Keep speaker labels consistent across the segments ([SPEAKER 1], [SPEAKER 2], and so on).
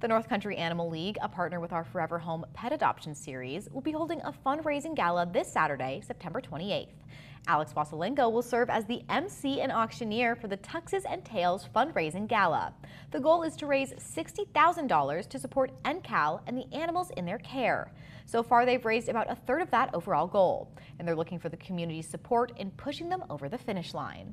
[SPEAKER 1] The North Country Animal League, a partner with our Forever Home Pet Adoption Series, will be holding a fundraising gala this Saturday, September 28th. Alex Wasilenko will serve as the MC and auctioneer for the Tuxes and Tails fundraising gala. The goal is to raise $60,000 to support NCAL and the animals in their care. So far, they've raised about a third of that overall goal, and they're looking for the community's support in pushing them over the finish line.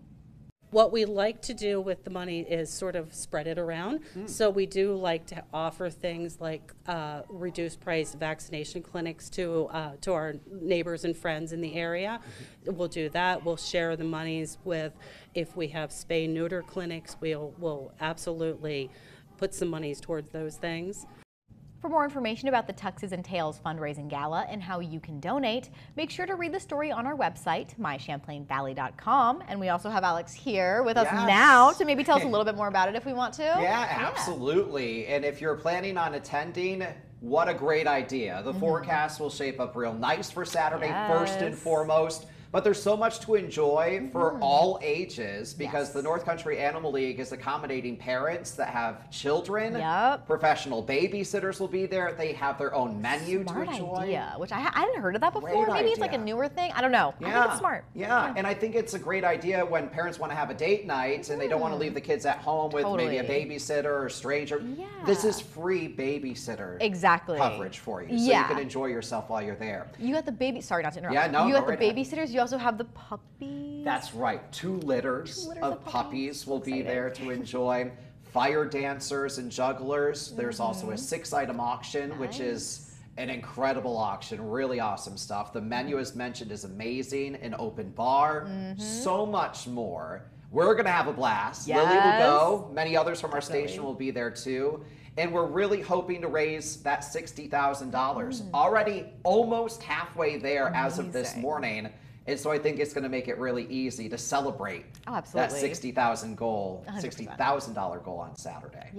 [SPEAKER 2] What we like to do with the money is sort of spread it around.
[SPEAKER 3] Hmm.
[SPEAKER 2] So we do like to offer things like uh, reduced price vaccination clinics to uh, to our neighbors and friends in the area.
[SPEAKER 3] Mm-hmm.
[SPEAKER 2] We'll do that. We'll share the monies with if we have spay neuter clinics. We'll we'll absolutely put some monies towards those things.
[SPEAKER 1] For more information about the Tuxes and Tails fundraising gala and how you can donate, make sure to read the story on our website, mychamplainvalley.com. And we also have Alex here with us
[SPEAKER 3] Yes.
[SPEAKER 1] now to maybe tell us a little bit more about it if we want to.
[SPEAKER 3] Yeah, absolutely. And if you're planning on attending, what a great idea. The mm-hmm. forecast will shape up real nice for Saturday, first and foremost. But there's so much to enjoy for mm. all ages because
[SPEAKER 1] Yes.
[SPEAKER 3] the North Country Animal League is accommodating parents that have children.
[SPEAKER 1] Yep.
[SPEAKER 3] Professional babysitters will be there. They have their own menu
[SPEAKER 1] Smart
[SPEAKER 3] to enjoy.
[SPEAKER 1] idea, which I, I hadn't heard of that before.
[SPEAKER 3] Great
[SPEAKER 1] Maybe it's like a newer thing. I don't know. I think it's smart.
[SPEAKER 3] Yeah. and I think it's a great idea when parents want to have a date night and they don't want to leave mm. the kids at home with maybe a babysitter or a stranger. Yeah. This is free babysitter
[SPEAKER 1] Exactly.
[SPEAKER 3] coverage for you, so
[SPEAKER 1] Yeah.
[SPEAKER 3] you can enjoy yourself while you're there.
[SPEAKER 1] You got the baby. Sorry, not to interrupt.
[SPEAKER 3] Yeah, no,
[SPEAKER 1] You
[SPEAKER 3] go
[SPEAKER 1] got the
[SPEAKER 3] right
[SPEAKER 1] babysitters. You also have the puppies.
[SPEAKER 3] That's right. Two litters,
[SPEAKER 1] Two litters
[SPEAKER 3] of,
[SPEAKER 1] of
[SPEAKER 3] puppies,
[SPEAKER 1] puppies.
[SPEAKER 3] will be there to enjoy. Fire dancers and jugglers. There's also a mm-hmm. six-item auction, which is an incredible auction. Really awesome stuff. The menu, as mentioned, is amazing. An open bar. Mm-hmm. So much more. We're gonna have a blast. Lily will go. Many others from our
[SPEAKER 1] Definitely.
[SPEAKER 3] station will be there too. And we're really hoping to raise that $60,000. Mm. Already almost halfway there as of this morning. And so I think it's going to make it really easy to celebrate
[SPEAKER 1] Oh,
[SPEAKER 3] that
[SPEAKER 1] absolutely.
[SPEAKER 3] 60,000 goal, $60,000 goal on Saturday.